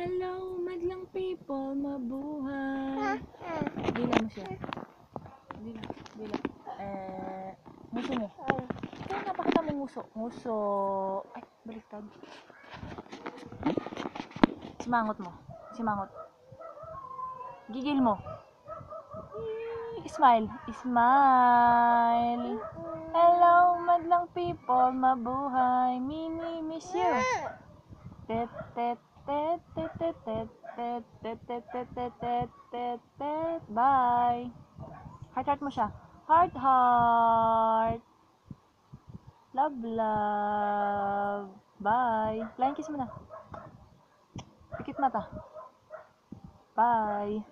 Hello, madlang people, mabuhay. Mm-hmm. Dila mo siya. Dila, dila. Eh, nguso mo. Kaya nga, pakita mo nguso. Nguso. Ay, baliktad. Simangot mo. Simangot. Gigil mo. Smile. Smile. Hello, madlang people, mabuhay. Mimi, miss you. Mm-hmm. Tet, tet, bye. Heart heart mo siya. Heart heart. Love love. Bye. Flying kiss mo na. Pikit mata. Bye.